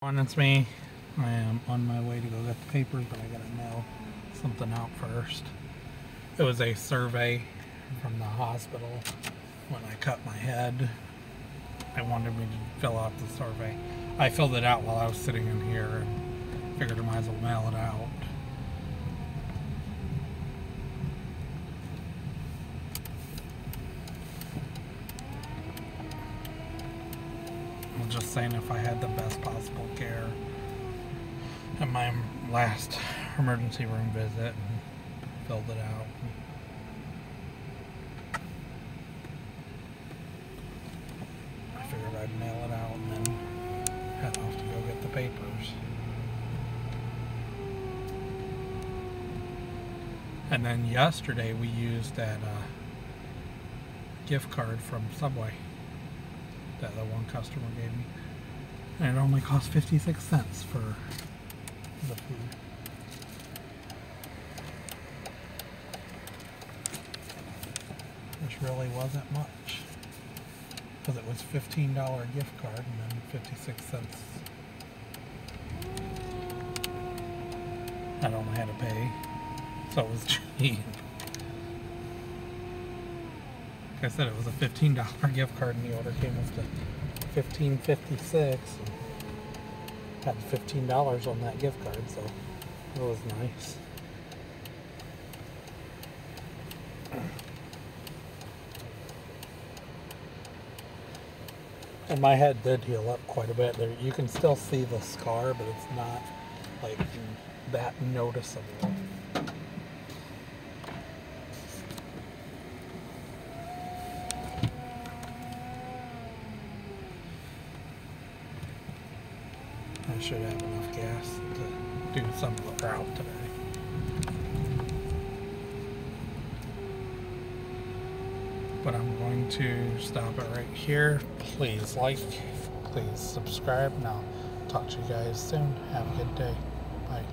One, it's me. I am on my way to go get the papers, but I gotta mail something out first. It was a survey from the hospital when I cut my head. They wanted me to fill out the survey. I filled it out while I was sitting in here and figured I might as well mail it out. I was just saying if I had the best possible care at my last emergency room visit and filled it out. I figured I'd mail it out and then head off to go get the papers. And then yesterday we used that uh, gift card from Subway that the one customer gave me. And it only cost 56 cents for the food. Which really wasn't much. Because it was $15 gift card and then 56 cents. I don't know how to pay. So it was cheap. Like I said, it was a $15 gift card and the order came up to $15.56. Had $15 on that gift card, so it was nice. And my head did heal up quite a bit. There, you can still see the scar, but it's not like that noticeable. I should have enough gas to do some of the route today. But I'm going to stop it right here. Please like, please subscribe, and I'll talk to you guys soon. Have a good day. Bye.